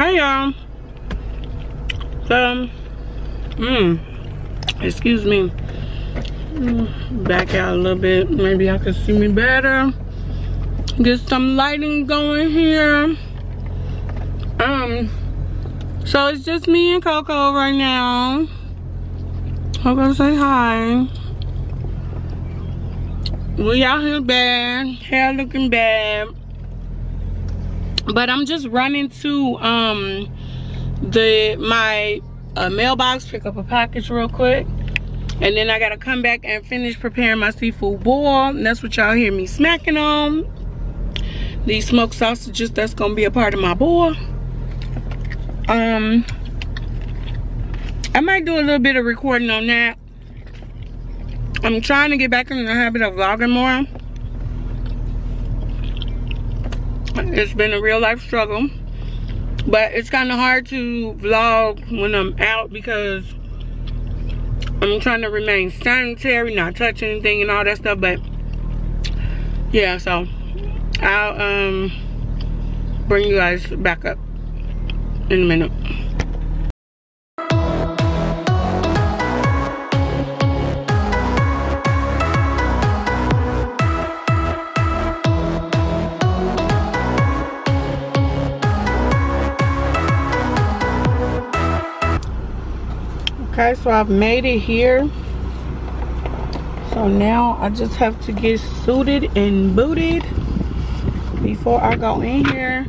Hi y'all. So, mmm, excuse me. Mm, back out a little bit. Maybe I can see me better. Get some lighting going here. Um, so it's just me and Coco right now. Coco say hi. We out here bad, hair looking bad. But I'm just running to um the my uh, mailbox, pick up a package real quick. And then I gotta come back and finish preparing my seafood boil. And that's what y'all hear me smacking on. These smoked sausages, that's gonna be a part of my boil. Um, I might do a little bit of recording on that. I'm trying to get back in the habit of vlogging more. It's been a real life struggle. But it's kind of hard to vlog when I'm out because I'm trying to remain sanitary, not touch anything and all that stuff. But yeah, so I'll um bring you guys back up in a minute. Okay so i've made it here. So now i just have to get suited and booted before i go in here.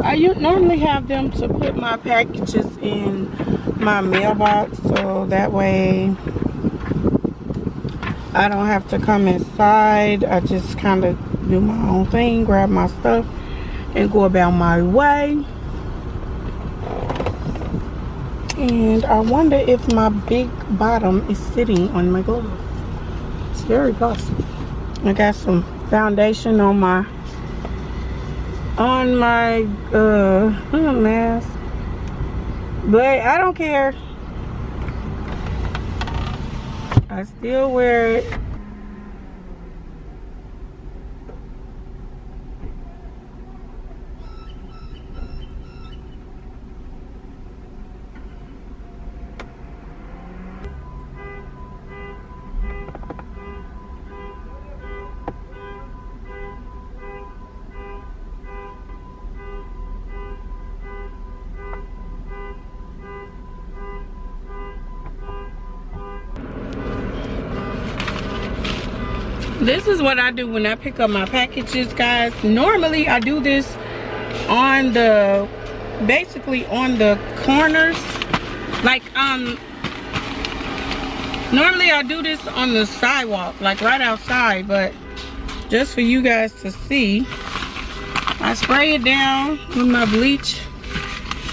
I normally have them to put my packages in my mailbox so that way i don't have to come inside. I just kind of do my own thing grab my stuff and go about my way and I wonder if my big bottom is sitting on my glove. It's very possible. I got some foundation on my on my uh mask. But I don't care. I still wear it this is what I do when I pick up my packages guys. Normally I do this on the basically on the corners. Like um normally I do this on the sidewalk like right outside but just for you guys to see I spray it down with my bleach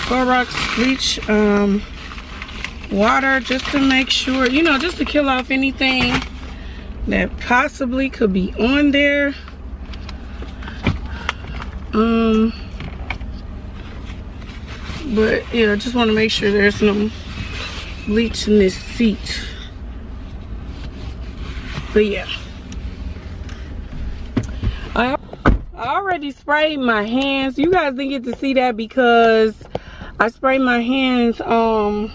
Clorox bleach um water just to make sure you know just to kill off anything that possibly could be on there. Um, but yeah, I just want to make sure there's no bleach in this seat. But yeah. I, already sprayed my hands. You guys didn't get to see that because I sprayed my hands um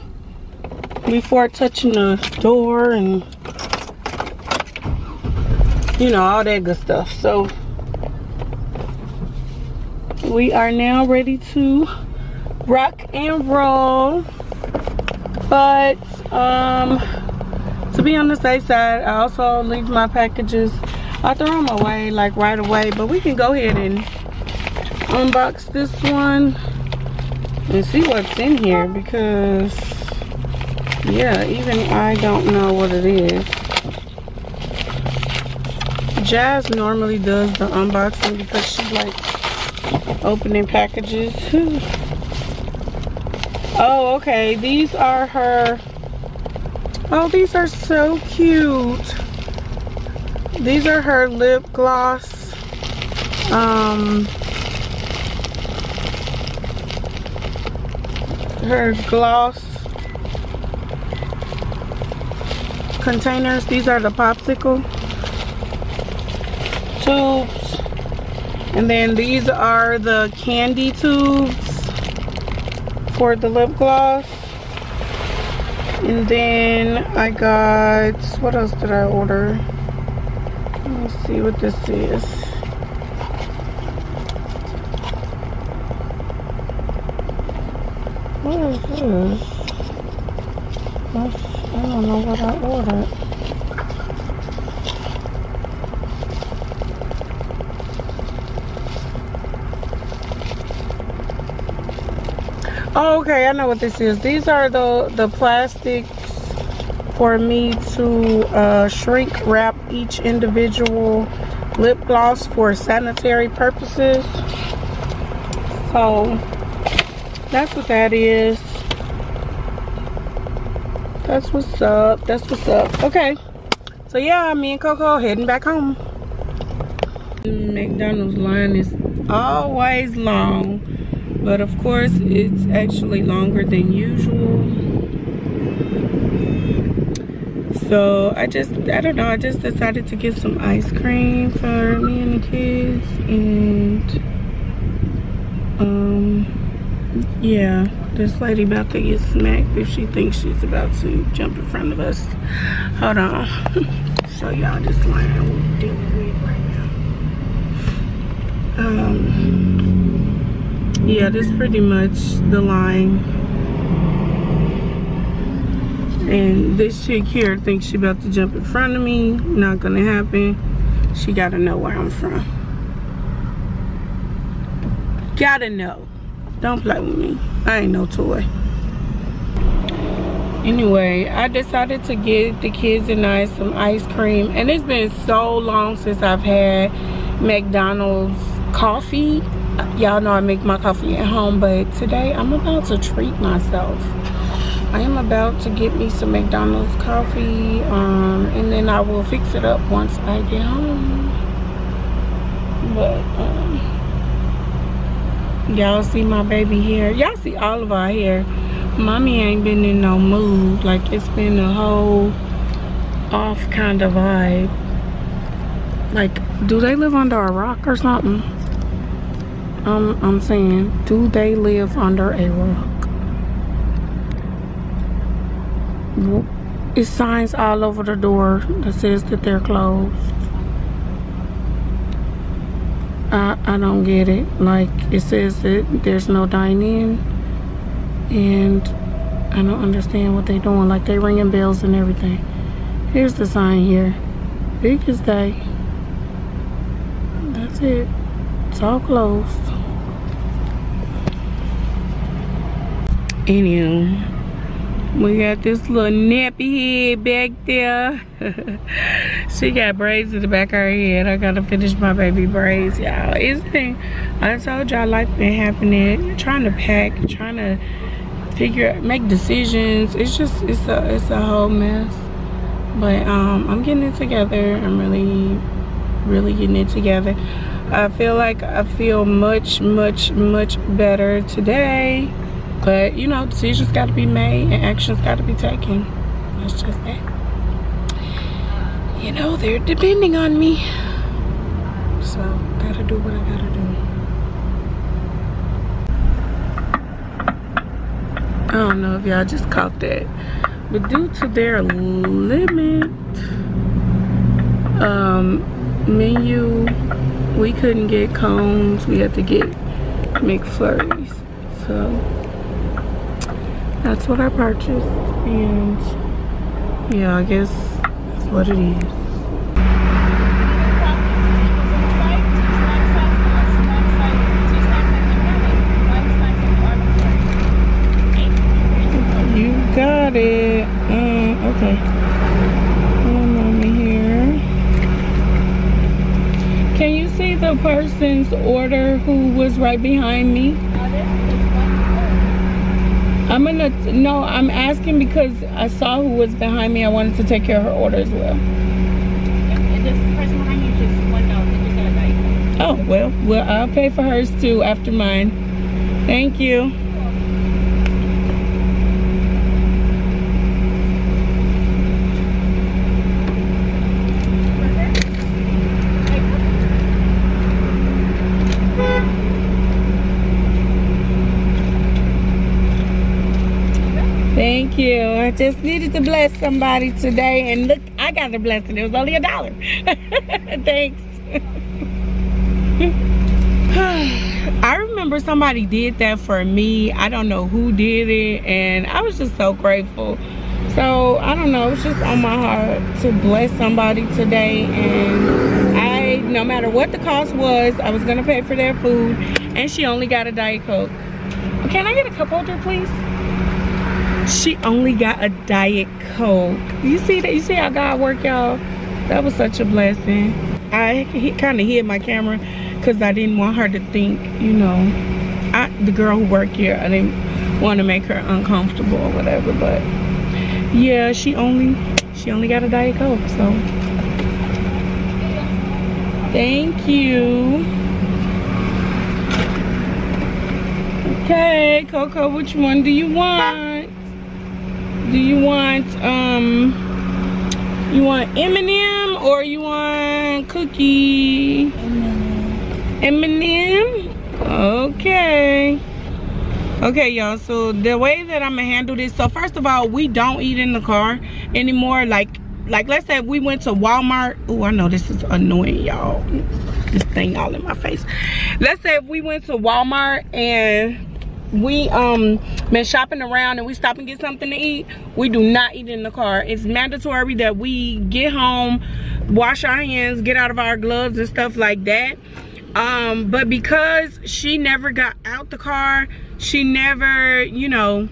before touching the door and you know, all that good stuff. So we are now ready to rock and roll. But um to be on the safe side, I also leave my packages. I throw them away like right away, but we can go ahead and unbox this one and see what's in here because yeah, even I don't know what it is. Jazz normally does the unboxing because she likes opening packages. oh, okay. These are her. Oh, these are so cute. These are her lip gloss. Um, her gloss containers. These are the popsicle tubes. And then these are the candy tubes. for the lip gloss. And then I got, what else did I order? Let's see what this is. What is this? I don't know what I ordered. Oh, okay, I know what this is. These are the, the plastics for me to uh, shrink wrap each individual lip gloss for sanitary purposes. So, that's what that is. That's what's up. That's what's up. Okay. So, yeah, me and Coco heading back home. McDonald's line is always long but of course it's actually longer than usual. So I just I don't know I just decided to get some ice cream for me and the kids and um yeah this lady about to get smacked if she thinks she's about to jump in front of us. Hold on. So y'all just line we're dealing with right now. Um yeah this pretty much the line. And this chick here thinks she about to jump in front of me. Not gonna happen. She gotta know where i'm from. Gotta know. Don't play with me. I ain't no toy. Anyway i decided to get the kids and i some ice cream. And it's been so long since i've had mcdonald's coffee y'all know I make my coffee at home but today I'm about to treat myself. I am about to get me some McDonald's coffee um, and then I will fix it up once I get home. But um, y'all see my baby hair y'all see all of our hair. Mommy ain't been in no mood. Like it's been a whole off kind of vibe. Like do they live under a rock or something I'm saying, do they live under a rock? It's signs all over the door that says that they're closed. I, I don't get it. Like, it says that there's no dining and I don't understand what they're doing. Like, they ringing bells and everything. Here's the sign here. Big as day. That's it. It's all closed. Anywho, we got this little nappy head back there. she got braids in the back of her head. I gotta finish my baby braids, y'all. It's been, I told y'all life been happening. Trying to pack, trying to figure, make decisions. It's just, it's a, it's a whole mess. But um, I'm getting it together. I'm really, really getting it together. I feel like I feel much, much, much better today. But, you know, decisions got to be made and actions got to be taken. That's just that. You know, they're depending on me. So, gotta do what I gotta do. I don't know if y'all just caught that. But due to their limit um, menu we couldn't get cones we had to get McFlurries so that's what I purchased. And yeah I guess that's what it is. You got it. Uh, okay. One moment here. Can you see the person's order who was right behind me? I'm gonna, no, I'm asking because I saw who was behind me. I wanted to take care of her order as well. Oh, well, well, I'll pay for hers too after mine. Thank you. You. I just needed to bless somebody today. And look, I got the blessing. It was only a dollar. Thanks. I remember somebody did that for me. I don't know who did it. And I was just so grateful. So, I don't know. It's just on my heart to bless somebody today. And I, no matter what the cost was, I was going to pay for their food. And she only got a Diet Coke. Can I get a cup holder, please? She only got a Diet Coke. You see that? You see how God worked, y'all? That was such a blessing. I kind of hid my camera because I didn't want her to think, you know, I, the girl who worked here, I didn't want to make her uncomfortable or whatever. But yeah, she only, she only got a Diet Coke, so. Thank you. Okay, Coco, which one do you want? Do you want, um, you want M&M or you want cookie? M&M. Okay. Okay, y'all, so the way that I'm gonna handle this, so first of all, we don't eat in the car anymore. Like, like let's say we went to Walmart. Oh, I know this is annoying, y'all. This thing all in my face. Let's say if we went to Walmart and we um been shopping around and we stop and get something to eat we do not eat in the car. It's mandatory that we get home wash our hands get out of our gloves and stuff like that. Um but because she never got out the car she never you know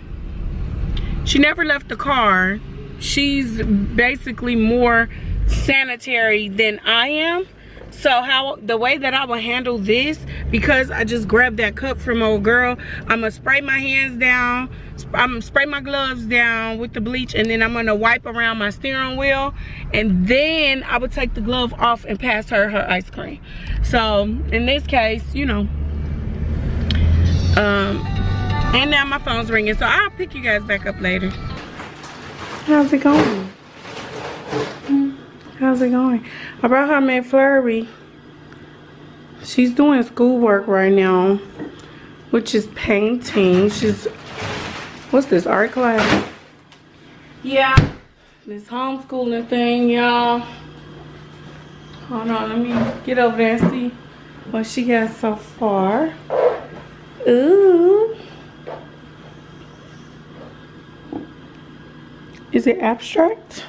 she never left the car she's basically more sanitary than i am so how the way that I will handle this, because I just grabbed that cup from old girl, I'm gonna spray my hands down, I'm gonna spray my gloves down with the bleach, and then I'm gonna wipe around my steering wheel, and then I would take the glove off and pass her her ice cream. So in this case, you know, um, and now my phone's ringing, so I'll pick you guys back up later. How's it going? How's it going? I brought her McFlurry. She's doing schoolwork right now, which is painting. She's, what's this, art class? Yeah, this homeschooling thing, y'all. Hold on, let me get over there and see what she got so far. Ooh. Is it abstract?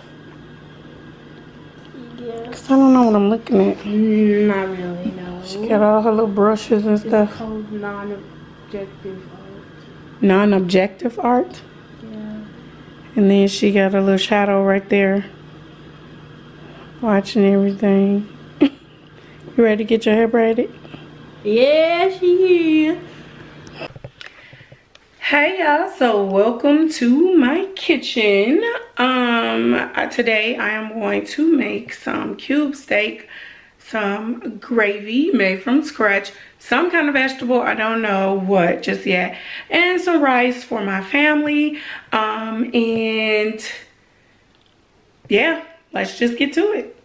I don't know what I'm looking at. Not really, no. She got all her little brushes and stuff. non-objective art. Non-objective art? Yeah. And then she got a little shadow right there. Watching everything. you ready to get your hair braided? Yeah, she is. Hey y'all, so welcome to my kitchen. Um, today I am going to make some cube steak, some gravy made from scratch, some kind of vegetable, I don't know what just yet, and some rice for my family. Um, and yeah, let's just get to it.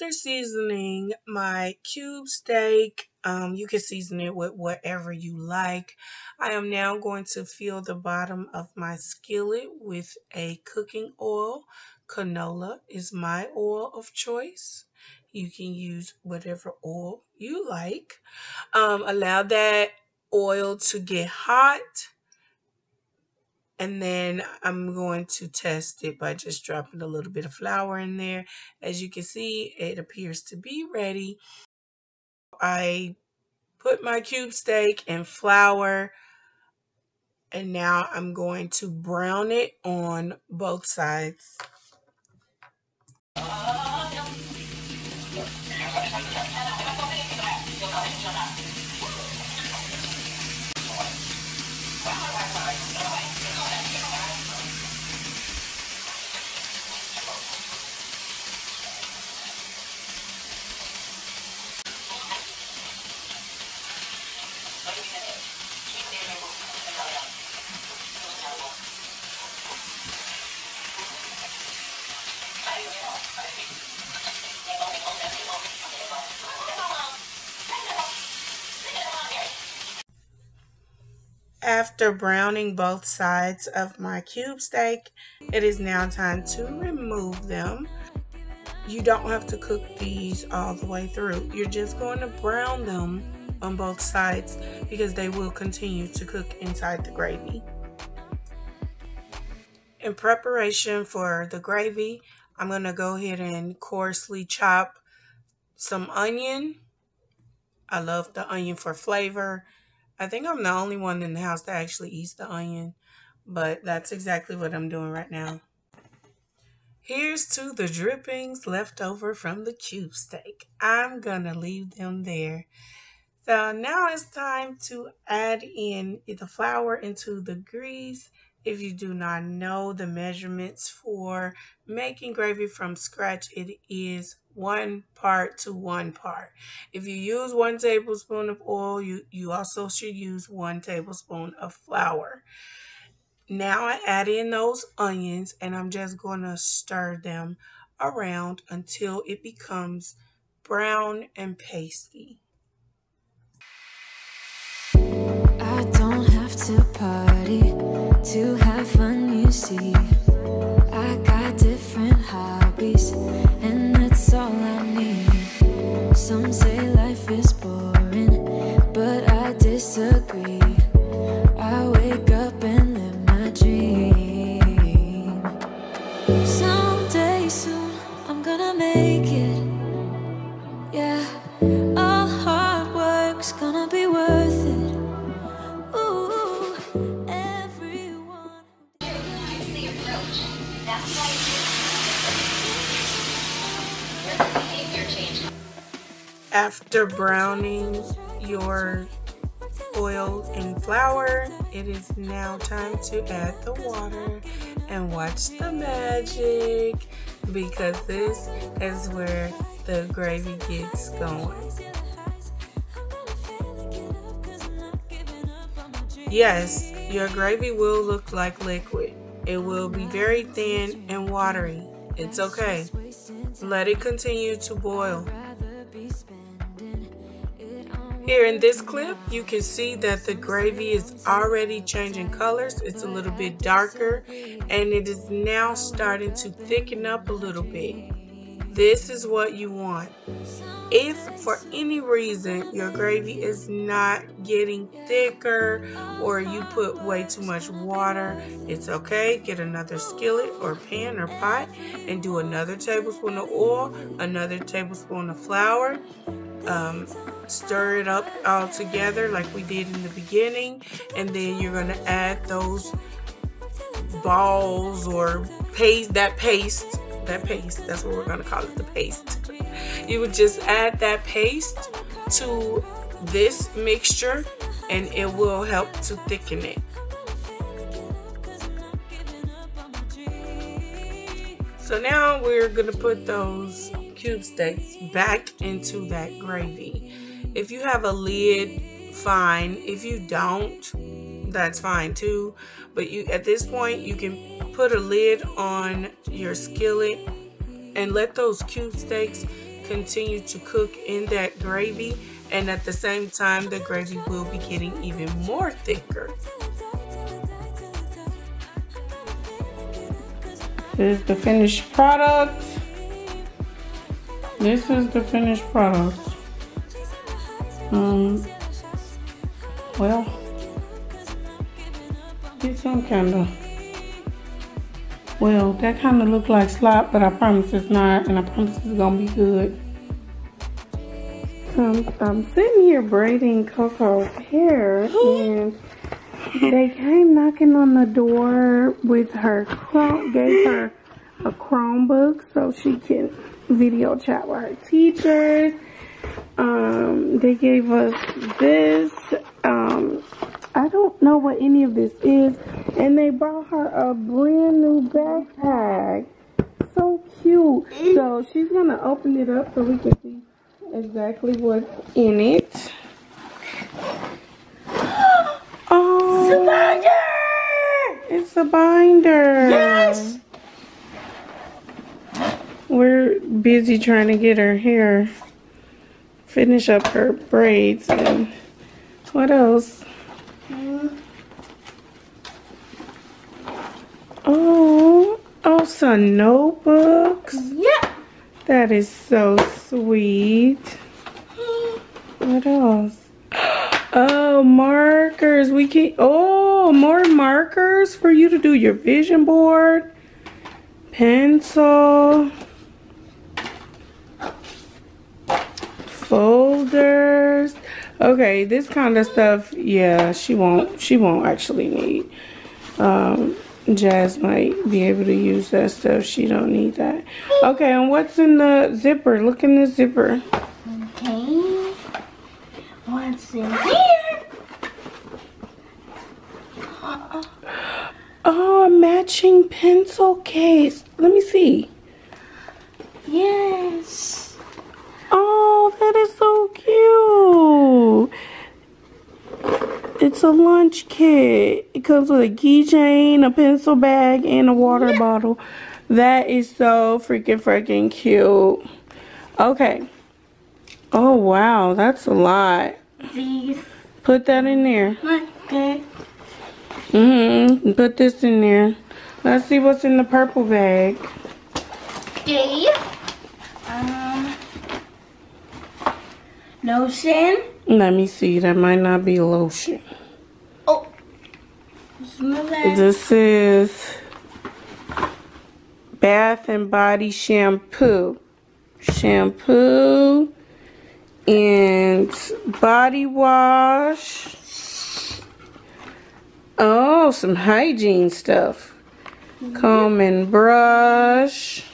After seasoning my cube steak, um, you can season it with whatever you like. I am now going to fill the bottom of my skillet with a cooking oil. Canola is my oil of choice. You can use whatever oil you like. Um, allow that oil to get hot and then I'm going to test it by just dropping a little bit of flour in there. As you can see, it appears to be ready. I put my cube steak in flour and now I'm going to brown it on both sides. After browning both sides of my cube steak, it is now time to remove them. You don't have to cook these all the way through. You're just going to brown them on both sides because they will continue to cook inside the gravy. In preparation for the gravy, I'm going to go ahead and coarsely chop some onion. I love the onion for flavor. I think I'm the only one in the house that actually eats the onion, but that's exactly what I'm doing right now. Here's to the drippings left over from the cube steak. I'm to leave them there. So now it's time to add in the flour into the grease. If you do not know the measurements for making gravy from scratch, it is one part to one part. If you use one tablespoon of oil, you, you also should use one tablespoon of flour. Now I add in those onions and I'm just going to stir them around until it becomes brown and pasty. I don't have to party to have fun, you see. After browning your oil and flour, it is now time to add the water and watch the magic because this is where the gravy gets going. Yes, your gravy will look like liquid. It will be very thin and watery. It's okay. Let it continue to boil. Here in this clip, you can see that the gravy is already changing colors. It's a little bit darker and it is now starting to thicken up a little bit. This is what you want. If for any reason your gravy is not getting thicker or you put way too much water, it's okay. Get another skillet or pan or pot and do another tablespoon of oil, another tablespoon of flour. Um, stir it up all together like we did in the beginning and then you're going to add those balls or paste that paste that paste that's what we're going to call it the paste. You would just add that paste to this mixture and it will help to thicken it. So now we're going to put those cube steaks back into that gravy. If you have a lid fine. If you don't that's fine too. But you at this point you can put a lid on your skillet and let those cube steaks continue to cook in that gravy. And at the same time the gravy will be getting even more thicker. This is the finished product this is the finished product. Um well it's some kind of well that kind of look like slop but i promise it's not and i promise it's gonna be good. Um, i'm sitting here braiding coco's hair and they came knocking on the door with her gave her a chromebook so she can video chat with her teachers um, they gave us this. Um, I don't know what any of this is. And they brought her a brand new backpack. So cute. So she's going to open it up so we can see exactly what's in it. Oh. It's a binder. It's a binder. Yes. We're busy trying to get her hair, finish up her braids, and what else? Oh, oh also notebooks. Yeah. That is so sweet. What else? Oh, markers. We can Oh, more markers for you to do your vision board. Pencil. Folders. Okay, this kind of stuff. Yeah, she won't. She won't actually need. Um, Jazz might be able to use that stuff. She don't need that. Okay, and what's in the zipper? Look in the zipper. Okay. What's in here? Oh, a matching pencil case. Let me see. Yes. Oh, that is so cute. It's a lunch kit. It comes with a keychain, a pencil bag, and a water bottle. That is so freaking freaking cute. Okay. Oh, wow. That's a lot. These. Put that in there. Okay. Mm-hmm. Put this in there. Let's see what's in the purple bag. Okay. Um. Lotion. Let me see. That might not be lotion. Oh. This is Bath and Body Shampoo. Shampoo and body wash. Oh, some hygiene stuff. Comb and brush.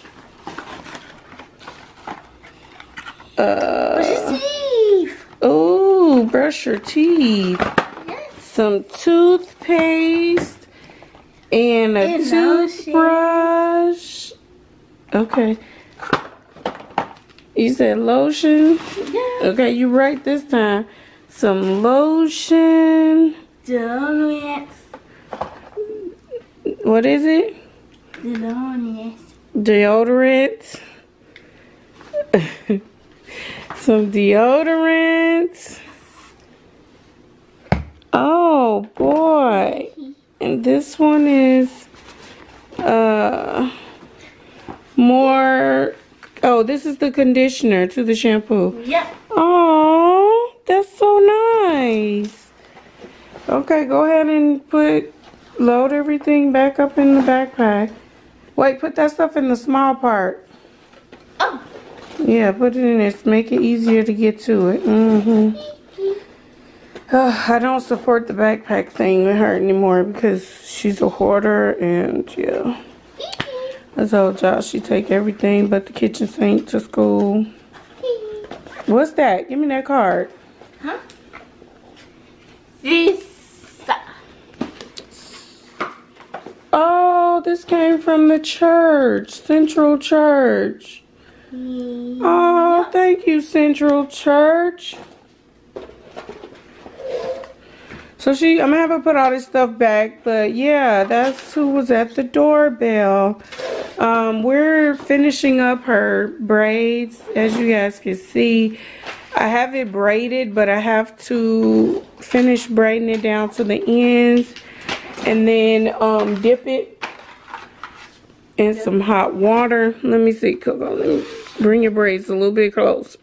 Uh? Oh, brush your teeth. Some toothpaste and a And lotion. toothbrush. Okay. You said lotion? Yeah. Okay, you right this time. Some lotion. Donuts. What is it? Deodorant. Some deodorant. Oh boy. And this one is uh more oh this is the conditioner to the shampoo. Yep. Oh, that's so nice. Okay, go ahead and put load everything back up in the backpack. Wait, put that stuff in the small part. Yeah, put it in there. Make it easier to get to it. Mm-hmm. I don't support the backpack thing with her anymore because she's a hoarder and yeah. I told Josh she take everything but the kitchen sink to school. What's that? Give me that card. Huh? This. Oh, this came from the church, Central Church. Oh, thank you, Central Church. So she, I'm gonna have her put all this stuff back, but yeah, that's who was at the doorbell. Um, we're finishing up her braids, as you guys can see. I have it braided, but I have to finish braiding it down to the ends and then um, dip it in some hot water. Let me see, Coco. Let me bring your braids a little bit close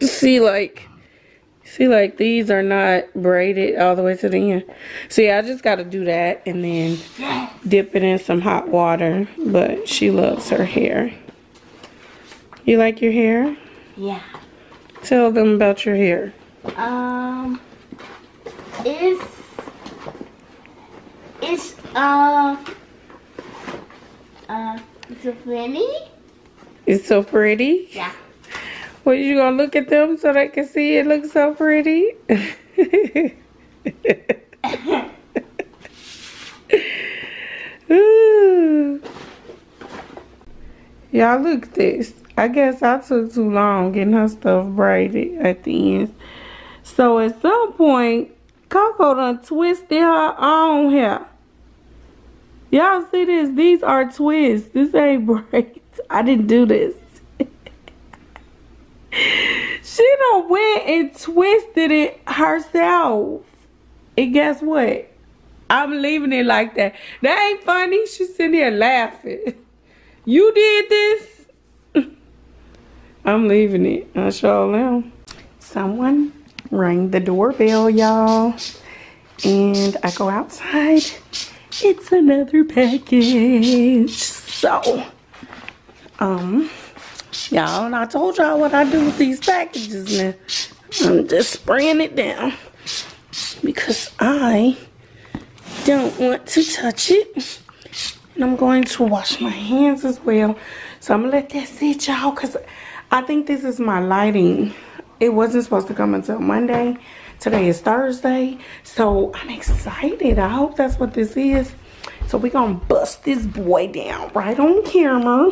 See, like, see, like these are not braided all the way to the end. So yeah, I just got to do that and then dip it in some hot water. But she loves her hair. You like your hair? Yeah. Tell them about your hair. Um. Is. Is uh. Uh. Is it funny? It's so pretty. Yeah. Well, you gonna look at them so they can see it looks so pretty? Ooh. Y'all look at this. I guess I took too long getting her stuff braided at the end. So at some point, Coco done twisted her own hair. Y'all see this? These are twists. This ain't braids. I didn't do this. she done went and twisted it herself. And guess what? I'm leaving it like that. That ain't funny. She's sitting here laughing. You did this? I'm leaving it. I sure am. Someone rang the doorbell, y'all. And I go outside. It's another package. So, um, y'all, and I told y'all what I do with these packages now. I'm just spraying it down because I don't want to touch it. And I'm going to wash my hands as well. So I'm gonna let that sit y'all because I think this is my lighting. It wasn't supposed to come until Monday. Today is Thursday. So I'm excited. I hope that's what this is. So we gonna bust this boy down right on camera.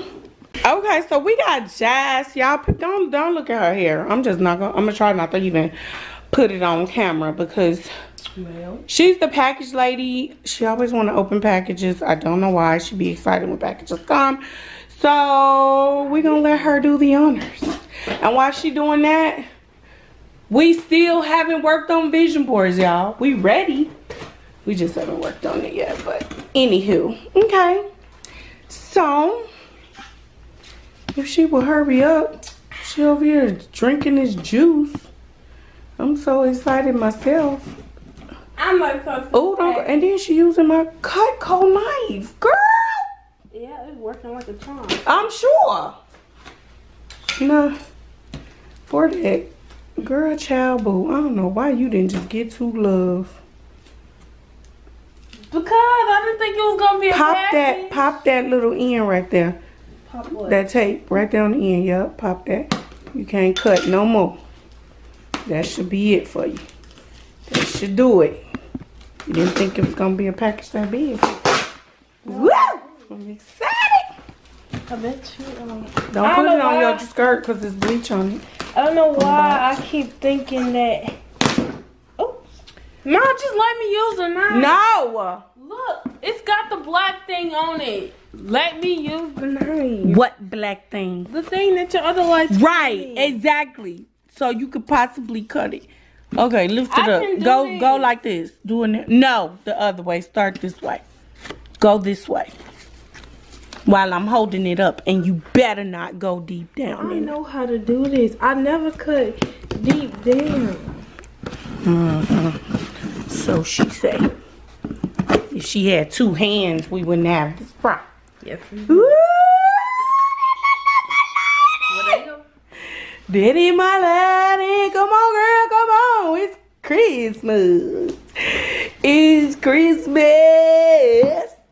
Okay, so we got Jazz. Y'all don't don't look at her hair. I'm just not gonna I'm gonna try not to even put it on camera because she's the package lady. She always want to open packages. I don't know why. She be excited when packages come. So we're gonna let her do the honors. And while she doing that, we still haven't worked on vision boards, y'all. We ready. We just haven't worked on it yet. But anywho, okay. So if she will hurry up, she over here drinking this juice. I'm so excited myself. I'm like, Oh, don't. And then she using my Cutco knife. Girl, yeah, it's working like a charm. I'm sure. Nah, for that girl child boo, I don't know why you didn't just get to love. Because I didn't think it was gonna be a Pop that, pop that little end right there. Pop what? That tape right there on the end. Yup, pop that. You can't cut no more. That should be it for you. That should do it. You didn't think it was gonna be a package that big. Woo! I'm excited. I bet you. Um, Don't put don't it on your skirt because it's bleach on it. I don't know why I keep thinking that. Oops. No, just let me use the knife. No. Look, it's got the black thing on it. Let me use the knife. What black thing? The thing that your other lights. Right, exactly. So you could possibly cut it. Okay, lift it I up. Go this. go like this. Doing it. No, the other way. Start this way. Go this way. While I'm holding it up, and you better not go deep down I in it. know how to do this. I never cut deep down. So she say. She had two hands, we wouldn't have this problem. Yes. Diddy my lady, come on girl, come on. It's Christmas. It's Christmas.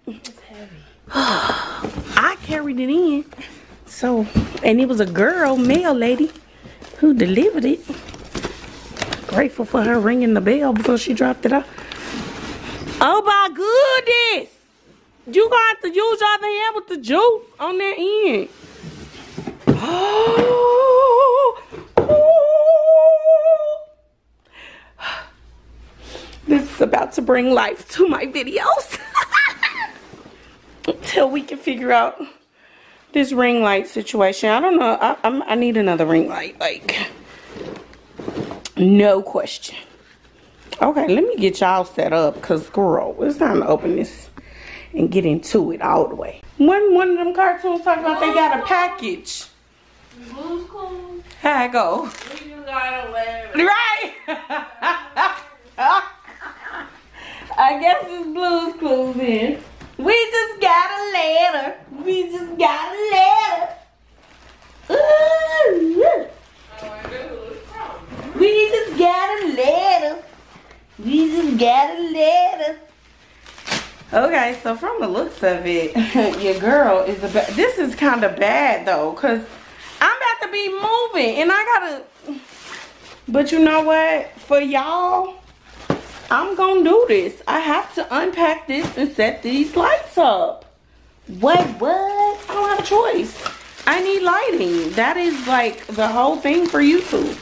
It's heavy. I carried it in. So, and it was a girl, male lady, who delivered it. Grateful for her ringing the bell before she dropped it off. Oh my goodness! You got to use your other hand with the juice on that end. Oh, This is about to bring life to my videos. Until we can figure out this ring light situation. I don't know. I, I need another ring light. Like, no question. Okay, let me get y'all set up. Because, girl, it's time to open this and get into it all the way. One, one of them cartoons talking about they got a package. Here I go. We just gotta let it. Right. I guess it's Blue's Clues then. We just got a letter. We just got a letter. Ooh. We just got a letter. We just got a letter. Okay, so from the looks of it, your girl is about. This is kind of bad though, cause I'm about to be moving, and I gotta. But you know what? For y'all, I'm gonna do this. I have to unpack this and set these lights up. What? What? I don't have a choice. I need lighting. That is like the whole thing for YouTube.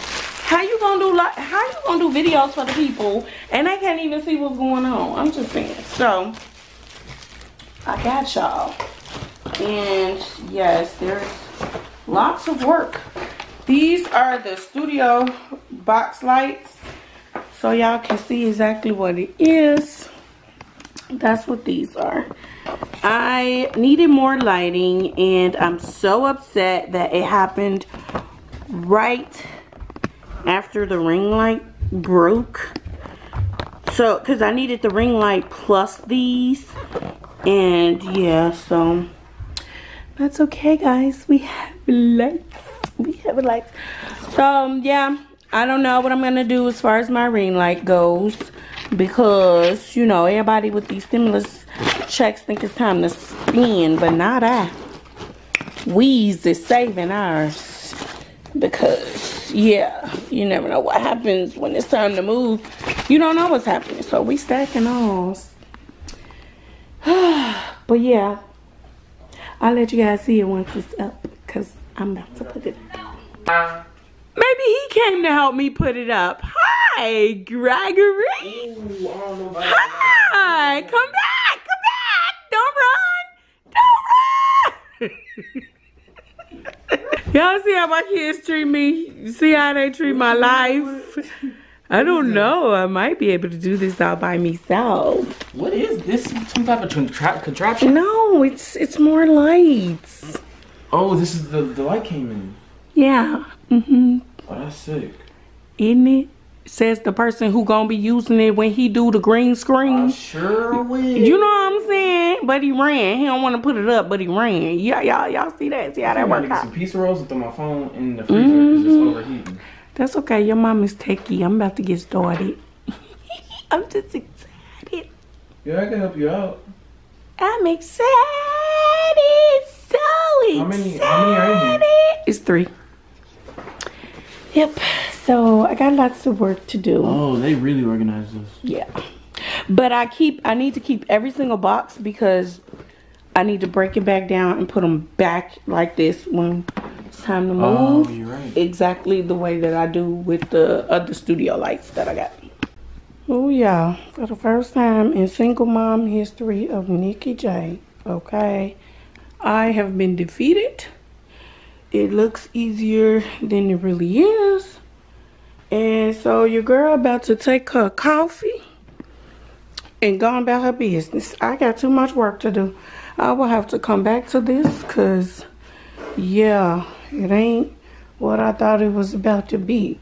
How you gonna do like? How you gonna do videos for the people and they can't even see what's going on? I'm just saying. So I got y'all. And yes, there's lots of work. These are the studio box lights. So y'all can see exactly what it is. that's what these are. I needed more lighting and I'm so upset that it happened right after the ring light broke. So, because I needed the ring light plus these. And yeah, so that's okay guys. We have lights. We have lights. So um, yeah, I don't know what I'm going to do as far as my ring light goes. Because, you know, everybody with these stimulus checks think it's time to spend. But not I. Weeze is saving ours. Because, yeah, you never know what happens when it's time to move. You don't know what's happening. So we stacking ours. but yeah, I'll let you guys see it once it's up. Because I'm about to put it up. Maybe he came to help me put it up. Hi, Gregory. Hi, come back, come back. Don't run, don't run. Y'all see how my kids treat me? See how they treat my life? I don't know. I might be able to do this all by myself. What is this? Some type of contra contraption? No, it's it's more lights. Oh, this is the the light came in. Yeah. Mm-hmm. Oh, that's sick. Isn't it? Says the person who gonna be using it when he do the green screen. I sure will. You know what I'm saying? But he ran. He don't want to put it up, but he ran. Yeah, y'all, y'all see that? See how that I'm gonna get out? some pizza rolls and throw my phone in the freezer because it's mm-hmm. overheating. That's okay. Your mom is techie. I'm about to get started. I'm just excited. Yeah, I can help you out. I'm excited. So excited. How many- how many are in here? It's three. Yep. So I got lots of work to do. Oh, they really organized this. Yeah. But I keep, I need to keep every single box because I need to break it back down and put them back like this when it's time to oh, move. Oh, you're right. Exactly the way that I do with the other studio lights that I got. Oh yeah, for the first time in single mom history of Nikki J, okay, I have been defeated. It looks easier than it really is. And so your girl about to take her coffee and go about her business. I got too much work to do. I will have to come back to this because, yeah, it ain't what I thought it was about to be.